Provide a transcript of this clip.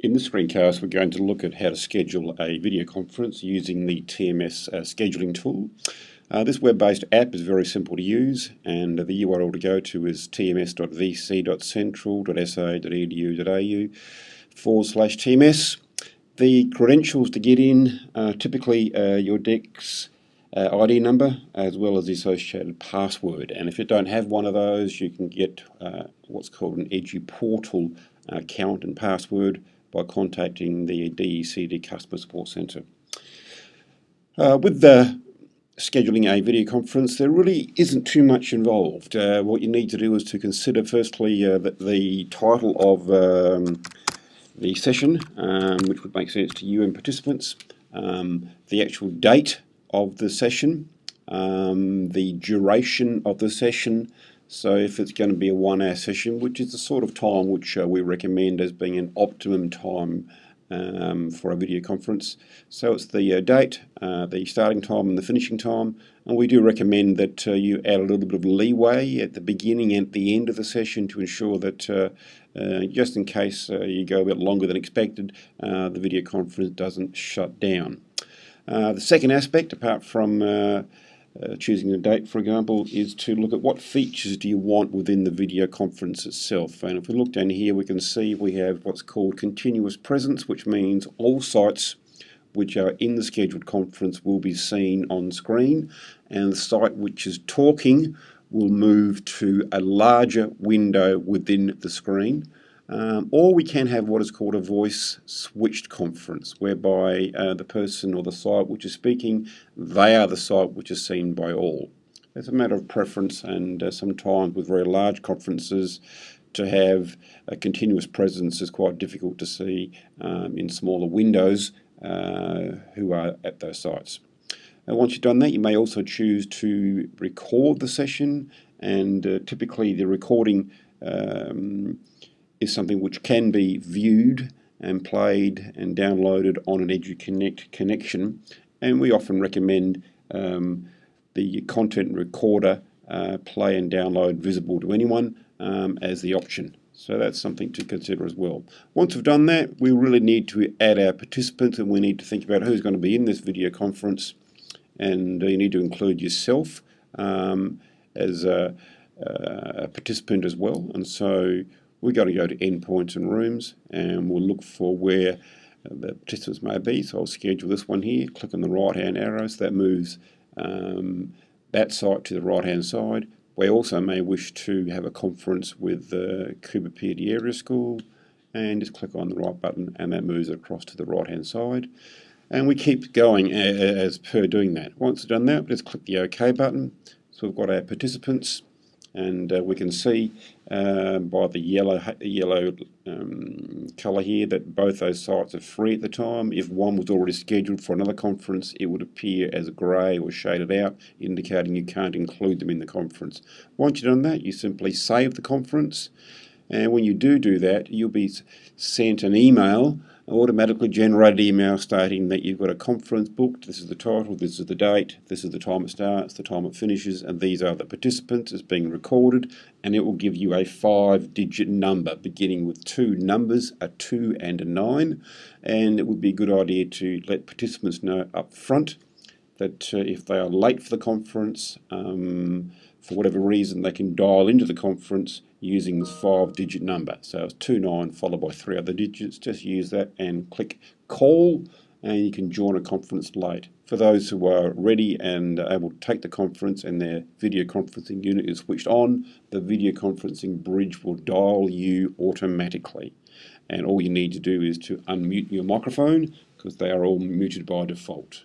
In this screencast, we're going to look at how to schedule a video conference using the TMS uh, scheduling tool. Uh, this web-based app is very simple to use and the URL to go to is tms.vc.central.sa.edu.au forward slash TMS. The credentials to get in are typically uh, your DECS uh, ID number as well as the associated password and if you don't have one of those you can get uh, what's called an Edu portal account and password by contacting the DECD Customer Support Centre. Uh, with the scheduling a video conference, there really isn't too much involved. Uh, what you need to do is to consider firstly uh, the, the, title of um, the session, um, which would make sense to you and participants, um, the actual date of the session, um, the duration of the session, so if it's going to be a one hour session, which is the sort of time which uh, we recommend as being an optimum time um, for a video conference. So it's the uh, date, uh, the starting time and the finishing time. And we do recommend that uh, you add a little bit of leeway at the beginning and at the end of the session to ensure that uh, uh, just in case you go a bit longer than expected, the video conference doesn't shut down. the second aspect, apart from uh, choosing a date, for example, is to look at what features do you want within the video conference itself. And if we look down here, we can see we have what's called continuous presence, which means all sites which are in the scheduled conference will be seen on screen, and the site which is talking will move to a larger window within the screen. Um, or we can have what is called a voice switched conference, whereby uh, the person or the site which is speaking, they are the site which is seen by all. It's a matter of preference, and uh, sometimes with very large conferences, to have a continuous presence is quite difficult to see um, in smaller windows uh, who are at those sites. And once you've done that, you may also choose to record the session, and uh, typically the recording um, is something which can be viewed and played and downloaded on an EduConnect connection and we often recommend um, the content recorder uh, play and download visible to anyone um, as the option. So that's something to consider as well. Once we've done that, we really need to add our participants and we need to think about who's going to be in this video conference and you need to include yourself um, as a, a participant as well. And so we've got to go to endpoints and rooms and we'll look for where the participants may be. So I'll schedule this one here, click on the right hand arrow, so that moves um, that site to the right hand side. We also may wish to have a conference with the Coober Pedy Area School and just click on the right button and that moves across to the right hand side. And we keep going as per doing that. Once we've done that, let's click the OK button. So we've got our participants and uh, we can see uh, by the yellow yellow um, colour here that both those sites are free at the time. If one was already scheduled for another conference, it would appear as grey or shaded out, indicating you can't include them in the conference. Once you've done that, you simply save the conference, and when you do do that, you'll be sent an email automatically generated email stating that you've got a conference booked, this is the title, this is the date, this is the time it starts, the time it finishes, and these are the participants, it's being recorded, and it will give you a five digit number beginning with two numbers, a 2 and a 9, and it would be a good idea to let participants know up front that uh, if they are late for the conference, um, for whatever reason, they can dial into the conference using this five digit number. So it's 29 followed by three other digits. Just use that and click call and you can join a conference late. For those who are ready and able to take the conference and their video conferencing unit is switched on, the video conferencing bridge will dial you automatically. And all you need to do is to unmute your microphone because they are all muted by default.